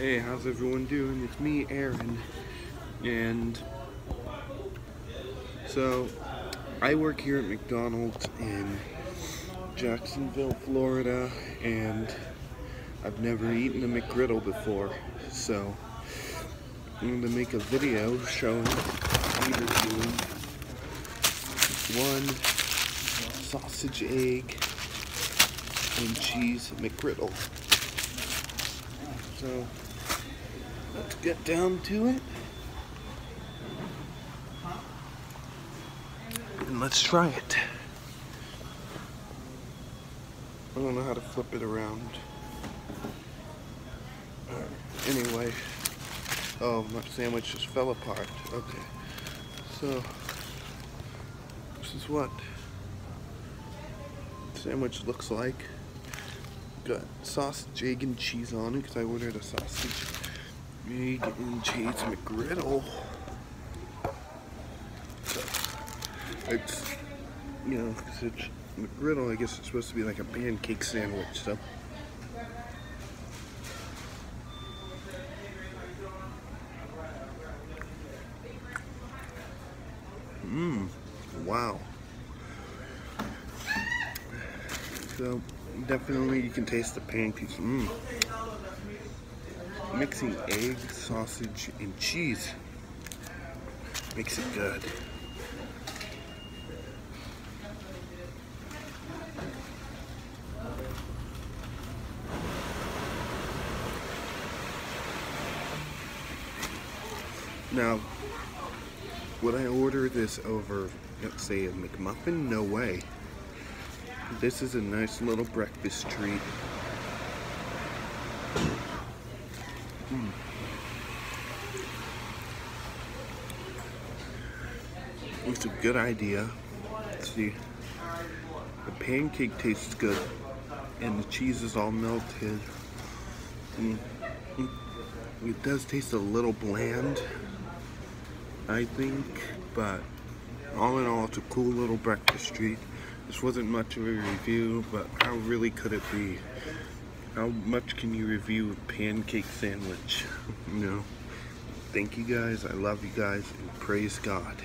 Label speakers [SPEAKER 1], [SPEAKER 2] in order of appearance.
[SPEAKER 1] Hey, how's everyone doing? It's me, Aaron, and so I work here at McDonald's in Jacksonville, Florida, and I've never eaten a McGriddle before, so I'm going to make a video showing me doing one sausage, egg, and cheese McGriddle. So let's get down to it. And let's try it. I don't know how to flip it around. Anyway. Oh, my sandwich just fell apart. Okay. So, this is what sandwich looks like. Got sausage, egg, and cheese on it because I ordered a sausage, egg, and cheese McGriddle. So, it's, you know, because it's McGriddle, I guess it's supposed to be like a pancake sandwich, so. Mmm, wow. So, definitely you can taste the pancakes. Mmm. Mixing egg, sausage, and cheese makes it good. Now, would I order this over, let's say, a McMuffin? No way. This is a nice little breakfast treat. Mm. It's a good idea. See, the pancake tastes good, and the cheese is all melted. Mm. It does taste a little bland, I think, but all in all, it's a cool little breakfast treat. This wasn't much of a review, but how really could it be? How much can you review a pancake sandwich? you know? Thank you guys. I love you guys. And praise God.